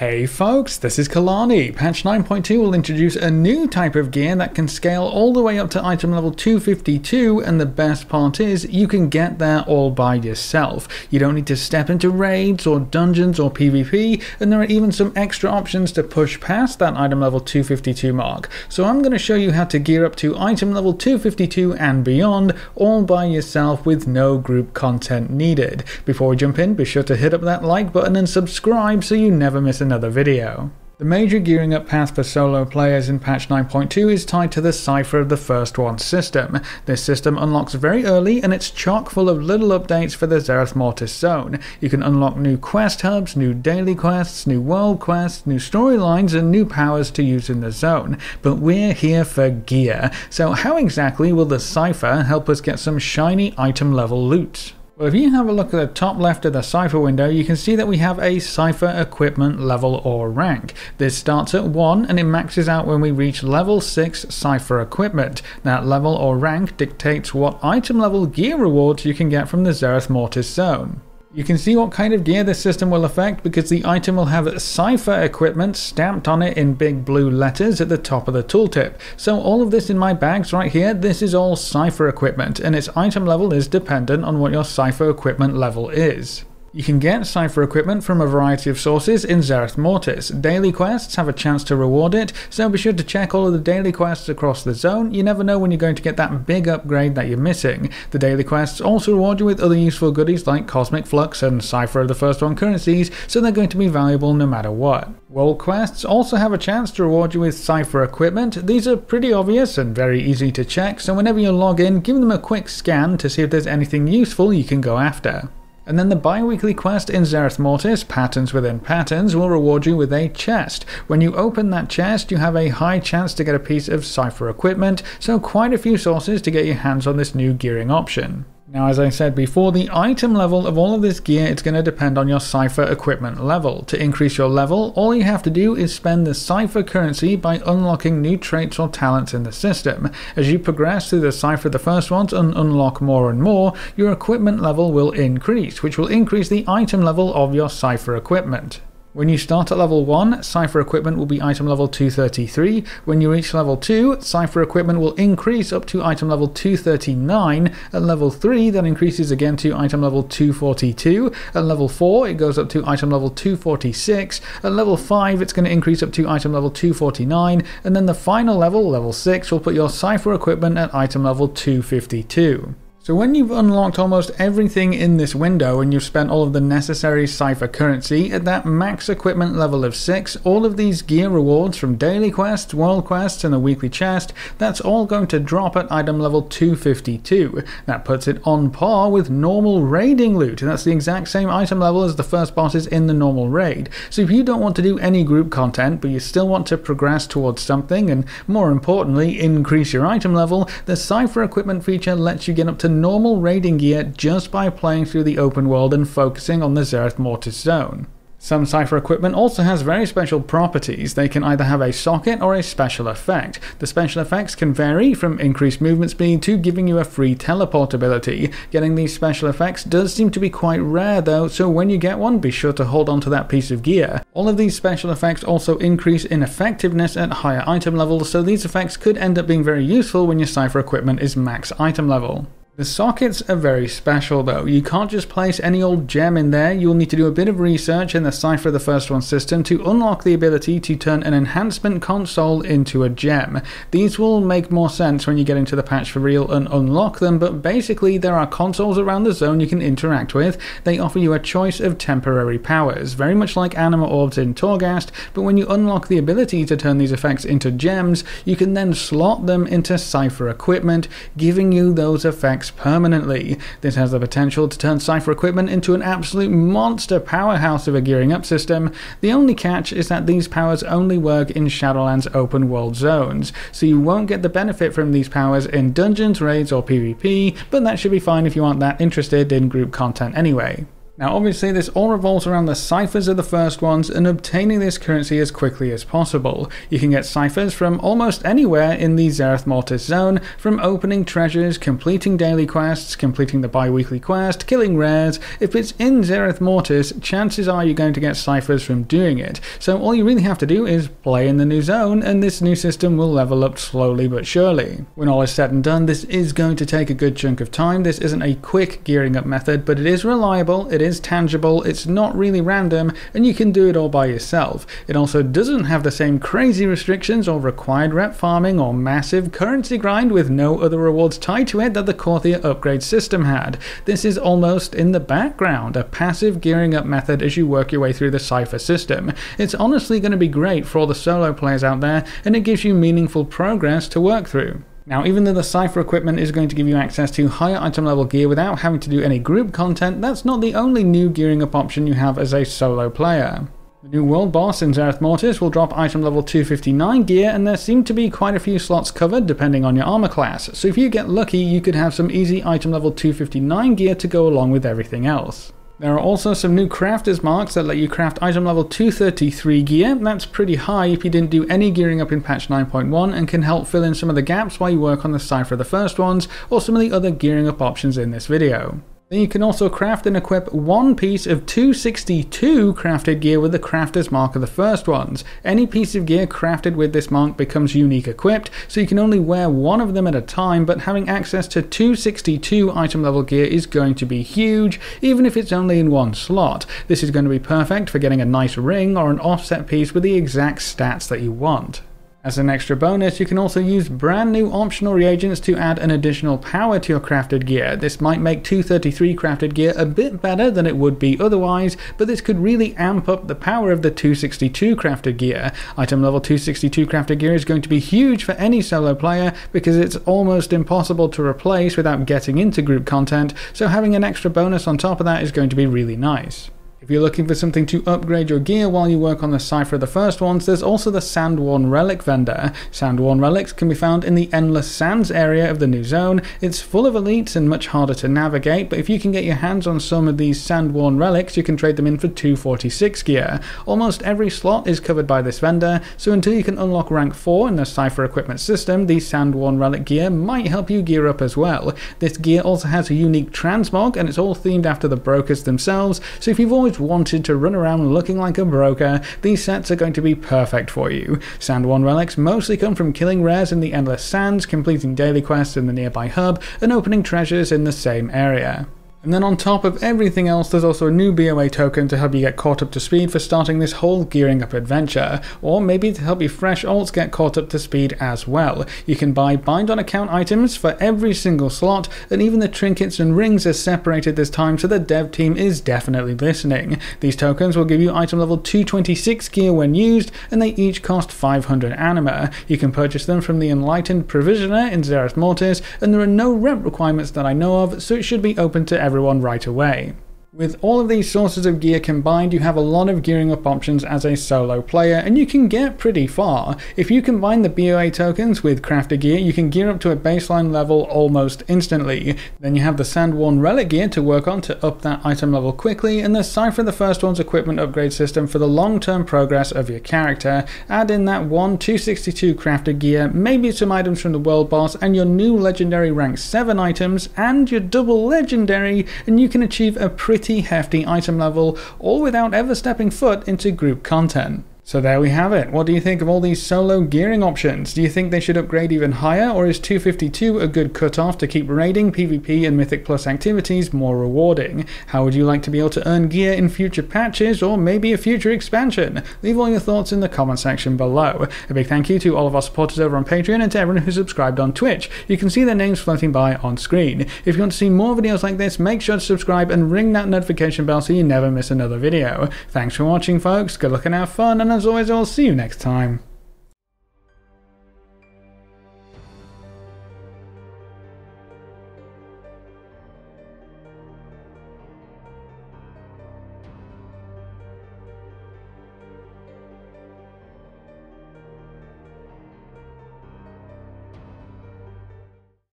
Hey folks, this is Kelani. Patch 9.2 will introduce a new type of gear that can scale all the way up to item level 252 and the best part is you can get there all by yourself. You don't need to step into raids or dungeons or PvP and there are even some extra options to push past that item level 252 mark. So I'm going to show you how to gear up to item level 252 and beyond all by yourself with no group content needed. Before we jump in, be sure to hit up that like button and subscribe so you never miss an another video. The major gearing up path for solo players in patch 9.2 is tied to the Cypher of the First One system. This system unlocks very early and it's chock full of little updates for the Zereth Mortis zone. You can unlock new quest hubs, new daily quests, new world quests, new storylines and new powers to use in the zone. But we're here for gear, so how exactly will the Cypher help us get some shiny item level loot? Well, if you have a look at the top left of the Cypher window, you can see that we have a Cypher equipment level or rank. This starts at 1 and it maxes out when we reach level 6 Cypher equipment. That level or rank dictates what item level gear rewards you can get from the Zereth Mortis zone. You can see what kind of gear this system will affect because the item will have Cypher equipment stamped on it in big blue letters at the top of the tooltip. So all of this in my bags right here, this is all Cypher equipment and its item level is dependent on what your Cypher equipment level is. You can get Cypher equipment from a variety of sources in Zereth Mortis. Daily quests have a chance to reward it, so be sure to check all of the daily quests across the zone. You never know when you're going to get that big upgrade that you're missing. The daily quests also reward you with other useful goodies like Cosmic Flux and Cypher of the First One currencies, so they're going to be valuable no matter what. World quests also have a chance to reward you with Cypher equipment. These are pretty obvious and very easy to check, so whenever you log in, give them a quick scan to see if there's anything useful you can go after. And then the bi-weekly quest in Zereth Mortis, Patterns Within Patterns, will reward you with a chest. When you open that chest, you have a high chance to get a piece of Cypher equipment, so quite a few sources to get your hands on this new gearing option. Now, as I said before, the item level of all of this gear is going to depend on your Cypher equipment level. To increase your level, all you have to do is spend the Cypher currency by unlocking new traits or talents in the system. As you progress through the Cypher the first ones and unlock more and more, your equipment level will increase, which will increase the item level of your Cypher equipment. When you start at level 1, Cypher equipment will be item level 233. When you reach level 2, Cypher equipment will increase up to item level 239. At level 3, that increases again to item level 242. At level 4, it goes up to item level 246. At level 5, it's going to increase up to item level 249. And then the final level, level 6, will put your Cypher equipment at item level 252. So when you've unlocked almost everything in this window and you've spent all of the necessary Cypher currency, at that max equipment level of 6, all of these gear rewards from daily quests, world quests and the weekly chest, that's all going to drop at item level 252. That puts it on par with normal raiding loot, and that's the exact same item level as the first bosses in the normal raid. So if you don't want to do any group content, but you still want to progress towards something, and more importantly, increase your item level, the Cypher equipment feature lets you get up to normal raiding gear just by playing through the open world and focusing on the Zereth Mortis zone. Some Cypher equipment also has very special properties. They can either have a socket or a special effect. The special effects can vary from increased movement speed to giving you a free teleport ability. Getting these special effects does seem to be quite rare though, so when you get one, be sure to hold onto that piece of gear. All of these special effects also increase in effectiveness at higher item levels, so these effects could end up being very useful when your Cypher equipment is max item level. The sockets are very special though. You can't just place any old gem in there. You'll need to do a bit of research in the Cypher the First One system to unlock the ability to turn an enhancement console into a gem. These will make more sense when you get into the patch for real and unlock them, but basically there are consoles around the zone you can interact with. They offer you a choice of temporary powers, very much like Anima Orbs in Torghast, but when you unlock the ability to turn these effects into gems, you can then slot them into Cypher equipment, giving you those effects permanently. This has the potential to turn Cypher equipment into an absolute monster powerhouse of a gearing up system. The only catch is that these powers only work in Shadowlands open world zones, so you won't get the benefit from these powers in dungeons, raids, or PvP, but that should be fine if you aren't that interested in group content anyway. Now, obviously, this all revolves around the ciphers of the first ones and obtaining this currency as quickly as possible. You can get ciphers from almost anywhere in the Zereth Mortis zone, from opening treasures, completing daily quests, completing the bi weekly quest, killing rares. If it's in Zereth Mortis, chances are you're going to get ciphers from doing it. So, all you really have to do is play in the new zone, and this new system will level up slowly but surely. When all is said and done, this is going to take a good chunk of time. This isn't a quick gearing up method, but it is reliable, it is is tangible, it's not really random, and you can do it all by yourself. It also doesn't have the same crazy restrictions or required rep farming or massive currency grind with no other rewards tied to it that the Korthia upgrade system had. This is almost in the background, a passive gearing up method as you work your way through the Cypher system. It's honestly going to be great for all the solo players out there, and it gives you meaningful progress to work through. Now, even though the Cypher equipment is going to give you access to higher item level gear without having to do any group content, that's not the only new gearing up option you have as a solo player. The new world boss in Zereth Mortis will drop item level 259 gear, and there seem to be quite a few slots covered depending on your armor class, so if you get lucky, you could have some easy item level 259 gear to go along with everything else. There are also some new crafters marks that let you craft item level 233 gear. That's pretty high if you didn't do any gearing up in patch 9.1 and can help fill in some of the gaps while you work on the Cypher of the first ones or some of the other gearing up options in this video. Then you can also craft and equip one piece of 262 crafted gear with the crafter's mark of the first ones. Any piece of gear crafted with this mark becomes unique equipped, so you can only wear one of them at a time, but having access to 262 item level gear is going to be huge, even if it's only in one slot. This is going to be perfect for getting a nice ring or an offset piece with the exact stats that you want. As an extra bonus, you can also use brand new optional reagents to add an additional power to your crafted gear. This might make 233 crafted gear a bit better than it would be otherwise, but this could really amp up the power of the 262 crafted gear. Item level 262 crafted gear is going to be huge for any solo player because it's almost impossible to replace without getting into group content, so having an extra bonus on top of that is going to be really nice. If you're looking for something to upgrade your gear while you work on the Cypher of the first ones, there's also the Sandworn Relic vendor. Sandworn relics can be found in the Endless Sands area of the new zone. It's full of elites and much harder to navigate, but if you can get your hands on some of these Sandworn relics, you can trade them in for 246 gear. Almost every slot is covered by this vendor, so until you can unlock rank 4 in the Cypher equipment system, the Sandworn relic gear might help you gear up as well. This gear also has a unique transmog, and it's all themed after the brokers themselves, so if you've always always wanted to run around looking like a broker, these sets are going to be perfect for you. Sandworn relics mostly come from killing rares in the Endless Sands, completing daily quests in the nearby hub, and opening treasures in the same area. And then on top of everything else, there's also a new BOA token to help you get caught up to speed for starting this whole gearing up adventure, or maybe to help your fresh alts get caught up to speed as well. You can buy bind on account items for every single slot, and even the trinkets and rings are separated this time, so the dev team is definitely listening. These tokens will give you item level 226 gear when used, and they each cost 500 anima. You can purchase them from the Enlightened Provisioner in Zereth Mortis, and there are no rep requirements that I know of, so it should be open to everyone everyone right away. With all of these sources of gear combined, you have a lot of gearing up options as a solo player, and you can get pretty far. If you combine the BOA tokens with crafted gear, you can gear up to a baseline level almost instantly. Then you have the Sandworn Relic gear to work on to up that item level quickly, and the Cypher the First One's equipment upgrade system for the long-term progress of your character. Add in that one 262 crafted gear, maybe some items from the world boss, and your new legendary rank 7 items, and your double legendary, and you can achieve a pretty pretty hefty item level, all without ever stepping foot into group content. So there we have it. What do you think of all these solo gearing options? Do you think they should upgrade even higher, or is 252 a good cutoff to keep raiding, PvP, and Mythic Plus activities more rewarding? How would you like to be able to earn gear in future patches, or maybe a future expansion? Leave all your thoughts in the comment section below. A big thank you to all of our supporters over on Patreon and to everyone who subscribed on Twitch. You can see their names floating by on screen. If you want to see more videos like this, make sure to subscribe and ring that notification bell so you never miss another video. Thanks for watching, folks. Good luck and have fun, and as always, I'll see you next time.